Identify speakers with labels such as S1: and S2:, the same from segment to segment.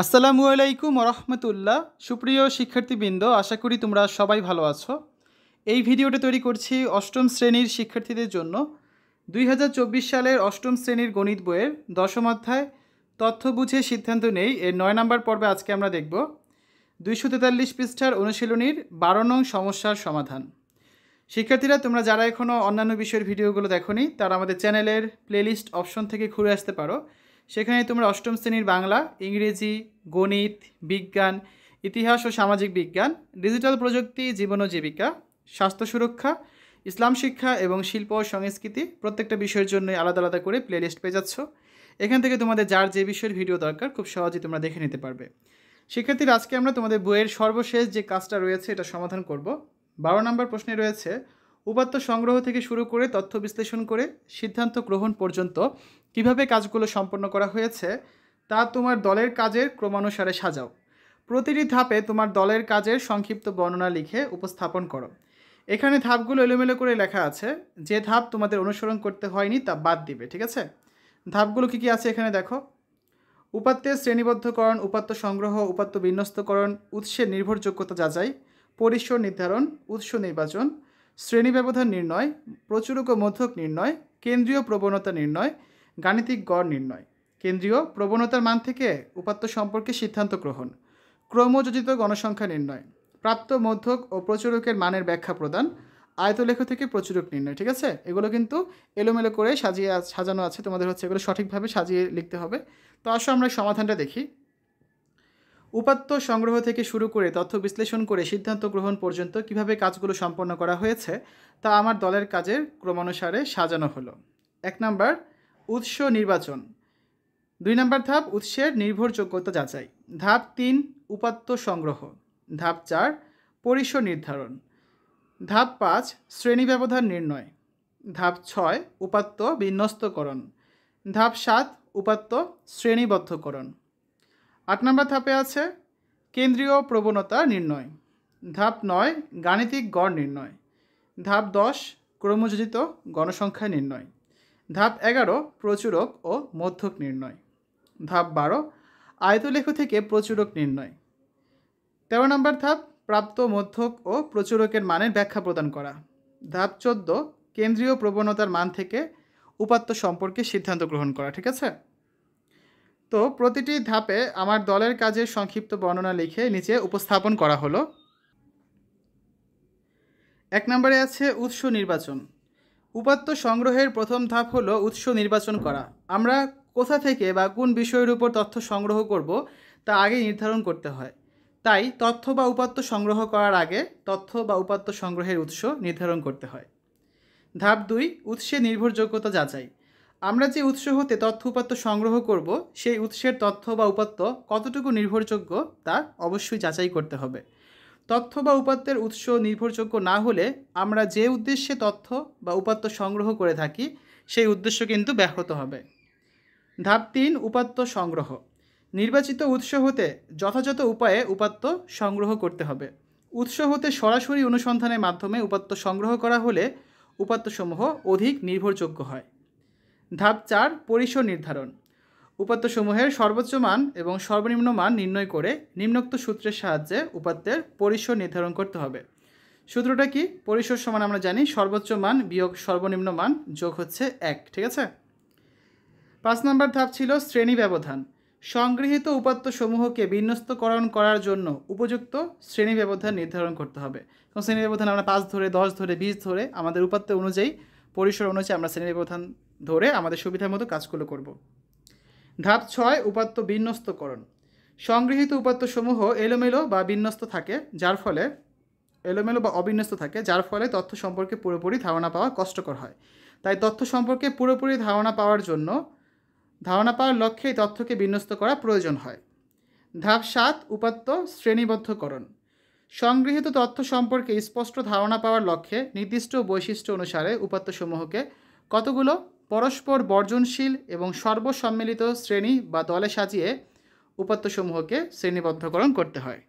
S1: আসসালামু আলাইকুম রহমতুল্লাহ সুপ্রিয় শিক্ষার্থীবৃন্দ, আশা করি তোমরা সবাই ভালো আছো। এই ভিডিওটা তৈরি করছি অষ্টম শ্রেণির শিক্ষার্থীদের জন্য। দুই হাজার চব্বিশ সালের অষ্টম শ্রেণির গণিত বইয়ের দশম অধ্যায়, তথ্য বুঝে সিদ্ধান্ত নেই। এর নয় নম্বর পর্বে আজকে আমরা দেখব দুইশো তেতাল্লিশ পৃষ্ঠার অনুশীলনীর বারো নং সমস্যার সমাধান। শিক্ষার্থীরা, তোমরা যারা এখনও অন্যান্য বিষয়ের ভিডিওগুলো দেখোনি, তারা আমাদের চ্যানেলের প্লেলিস্ট অপশন থেকে ঘুরে আসতে পারো। সেখানে তোমরা অষ্টম শ্রেণির বাংলা, ইংরেজি, গণিত, বিজ্ঞান, ইতিহাস ও সামাজিক বিজ্ঞান, ডিজিটাল প্রযুক্তি, জীবন ও জীবিকা, স্বাস্থ্য সুরক্ষা, ইসলাম শিক্ষা এবং শিল্প ও সংস্কৃতি প্রত্যেকটা বিষয়ের জন্য আলাদা আলাদা করে প্লেলিস্ট পেয়ে যাচ্ছ। এখান থেকে তোমাদের যার যে বিষয়ের ভিডিও দরকার, খুব সহজেই তোমরা দেখে নিতে পারবে। শিক্ষার্থীরা আজকে আমরা তোমাদের বইয়ের সর্বশেষ যে কাজটা রয়েছে, এটা সমাধান করব। বারো নম্বর প্রশ্নে রয়েছে, উপাত্ত সংগ্রহ থেকে শুরু করে তথ্য বিশ্লেষণ করে সিদ্ধান্ত গ্রহণ পর্যন্ত কীভাবে কাজগুলো সম্পন্ন করা হয়েছে, তা তোমার দলের কাজের ক্রমানুসারে সাজাও। প্রতিটি ধাপে তোমার দলের কাজের সংক্ষিপ্ত বর্ণনা লিখে উপস্থাপন করো। এখানে ধাপগুলো এলোমেলো করে লেখা আছে। যে ধাপ তোমাদের অনুসরণ করতে হয়নি তা বাদ দিবে, ঠিক আছে? ধাপগুলো কী কী আছে এখানে দেখো। উপাত্তের শ্রেণীবদ্ধকরণ, উপাত্ত সংগ্রহ, উপাত্ত বিন্যস্তকরণ, উৎসের নির্ভরযোগ্যতা যাচাই, পরিসর নির্ধারণ, উৎস নির্বাচন, শ্রেণি ব্যবধান নির্ণয়, প্রচুরক মধ্যক নির্ণয়, কেন্দ্রীয় প্রবণতা নির্ণয় গাণিতিক গড় নির্ণয়। কেন্দ্রীয় প্রবণতার মান থেকে উপাত্ত সম্পর্কে সিদ্ধান্ত গ্রহণ। ক্রমযোজিত গণসংখ্যা নির্ণয়। প্রাপ্ত মধ্যক ও প্রচুরকের মানের ব্যাখ্যা প্রদান। আয়তলেখ থেকে প্রচুরক নির্ণয়, ঠিক আছে? এগুলো কিন্তু এলোমেলো করে সাজিয়ে সাজানো আছে। তোমাদের হচ্ছে এগুলো সঠিকভাবে সাজিয়ে লিখতে হবে। তো আসো আমরা সমাধানটা দেখি। উপাত্ত সংগ্রহ থেকে শুরু করে তথ্য বিশ্লেষণ করে সিদ্ধান্ত গ্রহণ পর্যন্ত কীভাবে কাজগুলো সম্পন্ন করা হয়েছে, তা আমার দলের কাজের ক্রমানুসারে সাজানো হলো। এক নাম্বার উৎস নির্বাচন। দুই নম্বর ধাপ, উৎসের নির্ভরযোগ্যতা যাচাই। ধাপ তিন, উপাত্ত সংগ্রহ। ধাপ চার পরিস নির্ধারণ। ধাপ পাঁচ, শ্রেণি ব্যবধান নির্ণয়। ধাপ ছয়, উপাত্ত বিন্যস্তকরণ। ধাপ সাত, উপাত্ত শ্রেণীবদ্ধকরণ। আট নম্বর ধাপে আছে, কেন্দ্রীয় প্রবণতা নির্ণয়। ধাপ নয়, গাণিতিক গড় নির্ণয়। ধাপ দশ, ক্রমযোজিত গণসংখ্যা নির্ণয়। ধাপ এগারো, প্রচুরক ও মধ্যক নির্ণয়। ধাপ বারো, আয়তলেখ থেকে প্রচুরক নির্ণয়। তেরো নম্বর ধাপ, প্রাপ্ত মধ্যক ও প্রচুরকের মানের ব্যাখ্যা প্রদান করা। ধাপ চোদ্দ, কেন্দ্রীয় প্রবণতার মান থেকে উপাত্ত সম্পর্কে সিদ্ধান্ত গ্রহণ করা, ঠিক আছে? তো প্রতিটি ধাপে আমার দলের কাজের সংক্ষিপ্ত বর্ণনা লিখে নিচে উপস্থাপন করা হলো। এক নম্বরে আছে উৎস নির্বাচন। উপাত্ত সংগ্রহের প্রথম ধাপ হলো উৎস নির্বাচন করা। আমরা কোথা থেকে বা কোন বিষয়ের উপর তথ্য সংগ্রহ করব তা আগে নির্ধারণ করতে হয়। তাই তথ্য বা উপাত্ত সংগ্রহ করার আগে তথ্য বা উপাত্ত সংগ্রহের উৎস নির্ধারণ করতে হয়। ধাপ দুই, উৎসে নির্ভরযোগ্যতা যাচাই। আমরা যে উৎস হতে তথ্য উপাত্ত সংগ্রহ করব, সেই উৎসের তথ্য বা উপাত্ত কতটুকু নির্ভরযোগ্য তা অবশ্যই যাচাই করতে হবে। তথ্য বা উপাত্তের উৎস নির্ভরযোগ্য না হলে আমরা যে উদ্দেশ্যে তথ্য বা উপাত্ত সংগ্রহ করে থাকি, সেই উদ্দেশ্য কিন্তু ব্যাহত হবে। ধাপ তিন, উপাত্ত সংগ্রহ। নির্বাচিত উৎস হতে যথাযথ উপায়ে উপাত্ত সংগ্রহ করতে হবে। উৎস হতে সরাসরি অনুসন্ধানের মাধ্যমে উপাত্ত সংগ্রহ করা হলে উপাত্তসমূহ অধিক নির্ভরযোগ্য হয়। ধাপ চার, পরিসর নির্ধারণ। উপাত্তসমূহের সর্বোচ্চ মান এবং সর্বনিম্ন মান নির্ণয় করে নিম্নোক্ত সূত্রের সাহায্যে উপাত্তের পরিসর নির্ধারণ করতে হবে। সূত্রটা কি? পরিসর সমান আমরা জানি, সর্বোচ্চ মান বিয়োগ সর্বনিম্ন মান যোগ হচ্ছে এক, ঠিক আছে? পাঁচ নম্বর ধাপ ছিল শ্রেণি ব্যবধান। সংগৃহীত উপাত্তসমূহকে বিন্যস্তকরণ করার জন্য উপযুক্ত শ্রেণি ব্যবধান নির্ধারণ করতে হবে। এবং শ্রেণি ব্যবধান আমরা পাঁচ ধরে, দশ ধরে, বিশ ধরে, আমাদের উপাত্ত অনুযায়ী পরিসর অনুযায়ী আমরা শ্রেণি ব্যবধান ধরে আমাদের সুবিধার মতো কাজগুলো করব। ধাপ ছয়, উপাত্ত বিন্যস্তকরণ। সংগৃহীত উপাত্তসমূহ এলোমেলো বা বিন্যস্ত থাকে, যার ফলে, এলোমেলো বা অবিন্যস্ত থাকে, যার ফলে তথ্য সম্পর্কে পুরোপুরি ধারণা পাওয়া কষ্টকর হয়। তাই তথ্য সম্পর্কে পুরোপুরি ধারণা পাওয়ার জন্য, ধারণা পাওয়ার লক্ষ্যে এই তথ্যকে বিন্যস্ত করা প্রয়োজন হয়। ধাপ সাত, উপাত্ত শ্রেণীবদ্ধকরণ। সংগৃহীত তথ্য সম্পর্কে স্পষ্ট ধারণা পাওয়ার লক্ষ্যে নির্দিষ্ট বৈশিষ্ট্য অনুসারে উপাত্তসমূহকে কতগুলো? পরস্পর বর্জনশীল এবং সর্বসম্মিলিত শ্রেণি বা দলে সাজিয়ে উপাত্তসমূহকে শ্রেণীবদ্ধকরণ করতে হয়।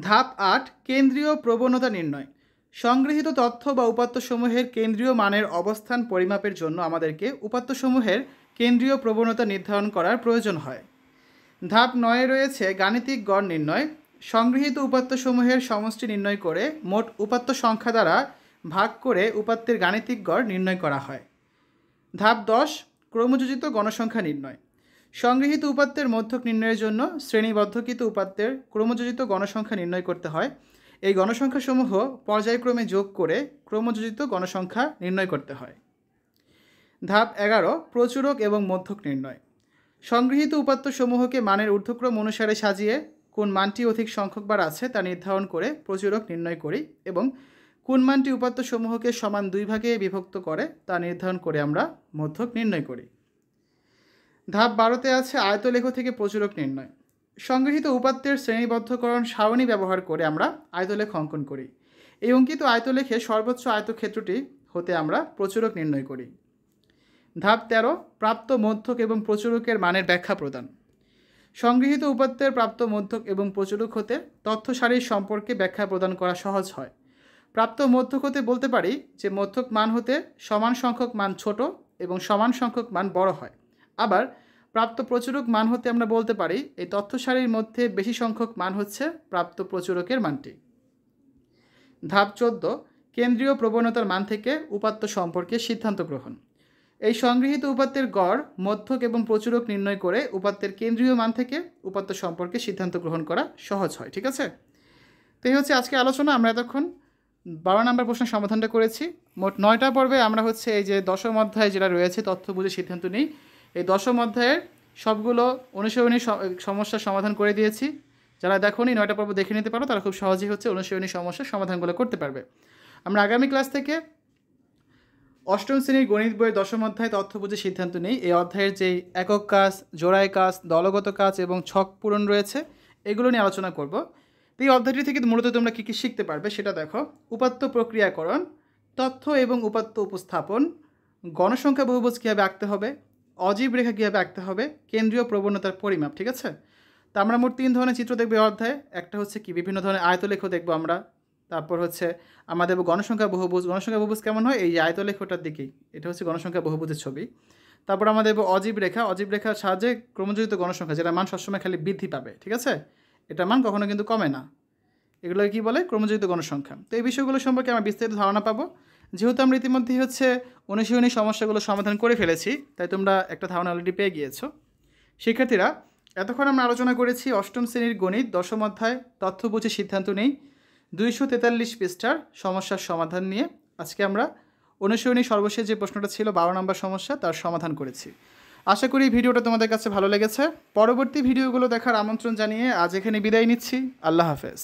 S1: ধাপ আট, কেন্দ্রীয় প্রবণতা নির্ণয়। সংগৃহীত তথ্য বা উপাত্তসমূহের কেন্দ্রীয় মানের অবস্থান পরিমাপের জন্য আমাদেরকে উপাত্তসমূহের কেন্দ্রীয় প্রবণতা নির্ধারণ করার প্রয়োজন হয়। ধাপ নয়ে রয়েছে গাণিতিক গড় নির্ণয়। সংগৃহীত উপাত্তসমূহের সমষ্টি নির্ণয় করে মোট উপাত্ত সংখ্যা দ্বারা ভাগ করে উপাত্তের গাণিতিক গড় নির্ণয় করা হয়। ধাপ দশ, ক্রমযোজিত গণসংখ্যা নির্ণয়। সংগৃহীত উপাত্তের মধ্যক নির্ণয়ের জন্য শ্রেণীবদ্ধকৃত উপাত্তের ক্রমযোজিত গণসংখ্যা নির্ণয় করতে হয়। এই গণসংখ্যাসমূহ পর্যায়ক্রমে যোগ করে ক্রমযোজিত গণসংখ্যা নির্ণয় করতে হয়। ধাপ এগারো, প্রচুরক এবং মধ্যক নির্ণয়। সংগৃহীত উপাত্তসমূহকে মানের ঊর্ধ্বক্রম অনুসারে সাজিয়ে কোন মানটি অধিক সংখ্যকবার আছে তা নির্ধারণ করে প্রচুরক নির্ণয় করি এবং কোন মানটি উপাত্তসমূহকে সমান দুই ভাগে বিভক্ত করে, তা নির্ধারণ করে আমরা মধ্যক নির্ণয় করি। ধাপ বারোতে আছে আয়তলেখ থেকে প্রচুরক নির্ণয়। সংগৃহীত উপাত্তের শ্রেণীবদ্ধকরণ সারণী ব্যবহার করে আমরা আয়তলেখ অঙ্কন করি। এই অঙ্কিত আয়তলেখে সর্বোচ্চ আয়তক্ষেত্রটি হতে আমরা প্রচুরক নির্ণয় করি। ধাপ তেরো, প্রাপ্ত মধ্যক এবং প্রচুরকের মানের ব্যাখ্যা প্রদান। সংগৃহীত উপাত্তের প্রাপ্ত মধ্যক এবং প্রচুরক হতে তথ্য সারির সম্পর্কে ব্যাখ্যা প্রদান করা সহজ হয়। প্রাপ্ত মধ্যক হতে বলতে পারি যে মধ্যক মান হতে সমান সংখ্যক মান ছোট এবং সমান সংখ্যক মান বড় হয়। আবার প্রাপ্ত প্রচুরক মান হতে আমরা বলতে পারি এই তথ্য সারির মধ্যে বেশি সংখ্যক মান হচ্ছে প্রাপ্ত প্রচুরকের মানটি। ধাপ চোদ্দ, কেন্দ্রীয় প্রবণতার মান থেকে উপাত্ত সম্পর্কে সিদ্ধান্ত গ্রহণ। এই সংগৃহীত উপাত্তের গড়, মধ্যক এবং প্রচুরক নির্ণয় করে উপাত্তের কেন্দ্রীয় মান থেকে উপাত্ত সম্পর্কে সিদ্ধান্ত গ্রহণ করা সহজ হয়, ঠিক আছে? তো এই হচ্ছে আজকে আলোচনা, আমরা এতক্ষণ বারো নম্বর প্রশ্নের সমাধানটা করেছি। মোট নয়টা পর্বে আমরা হচ্ছে এই যে দশম অধ্যায় যেটা রয়েছে, তথ্য বুঝে সিদ্ধান্ত নিই। এই দশম অধ্যায়ের সবগুলো অনুশীলনী সমস্যার সমাধান করে দিয়েছি। যারা দেখোনি, নয়টা পর্ব দেখে নিতে পারো, তারা খুব সহজেই হচ্ছে অনুশীলনী সমস্যার সমাধানগুলো করতে পারবে। আমরা আগামী ক্লাস থেকে অষ্টম শ্রেণির গণিত বইয়ের দশম অধ্যায় তথ্য বুঝে সিদ্ধান্ত নেই। এই অধ্যায়ের যেই একক কাজ, জোড়ায় কাজ, দলগত কাজ এবং ছক পূরণ রয়েছে, এগুলো নিয়ে আলোচনা করব। তো এই অধ্যায়টি থেকে মূলত তোমরা কী কী শিখতে পারবে সেটা দেখো। উপাত্ত প্রক্রিয়াকরণ, তথ্য এবং উপাত্ত উপস্থাপন, গণসংখ্যা বহুভুজ কীভাবে আঁকতে হবে, অজীব রেখা কীভাবে আঁকতে হবে, কেন্দ্রীয় প্রবণতার পরিমাপ, ঠিক আছে? তা আমরা মোট তিন ধরনের চিত্র দেখব অধ্যায়ে। একটা হচ্ছে কি, বিভিন্ন ধরনের আয়তলেখ দেখব আমরা। তারপর হচ্ছে আমাদের গণসংখ্যা বহুভুজ। গণসংখ্যা বহুভুজ কেমন হয়? এই আয়তলেখটার দিকেই। এটা হচ্ছে গণসংখ্যা বহুভুজের ছবি। তারপর আমাদের অজীব রেখা। অজীব রেখার সাহায্যে ক্রমযোজিত গণসংখ্যা যেটা মান সবসময় খালি বৃদ্ধি পাবে, ঠিক আছে? এটা মান কখনো কিন্তু কমে না। এগুলো কি বলে? ক্রমযুক্ত গণসংখ্যা। তো এই বিষয়গুলো সম্পর্কে আমরা বিস্তারিত ধারণা পাবো। যেহেতু আমরা ইতিমধ্যেই হচ্ছে অনুশীলনী সমস্যাগুলো সমাধান করে ফেলেছি, তাই তোমরা একটা ধারণা অলরেডি পেয়ে গিয়েছো। শিক্ষার্থীরা, এতক্ষণ আমরা আলোচনা করেছি অষ্টম শ্রেণির গণিত, দশম অধ্যায়, তথ্য বুঝে সিদ্ধান্ত নেই, দুইশো তেতাল্লিশ পৃষ্ঠার সমস্যার সমাধান নিয়ে। আজকে আমরা অনুশীলনী সর্বশেষ যে প্রশ্নটা ছিল, বারো নম্বর সমস্যা, তার সমাধান করেছি। আশা করি ভিডিওটা তোমাদের কাছে ভালো লেগেছে। পরবর্তী ভিডিওগুলো দেখার আমন্ত্রণ জানিয়ে আজ এখানে বিদায় নিচ্ছি। আল্লাহ হাফেজ।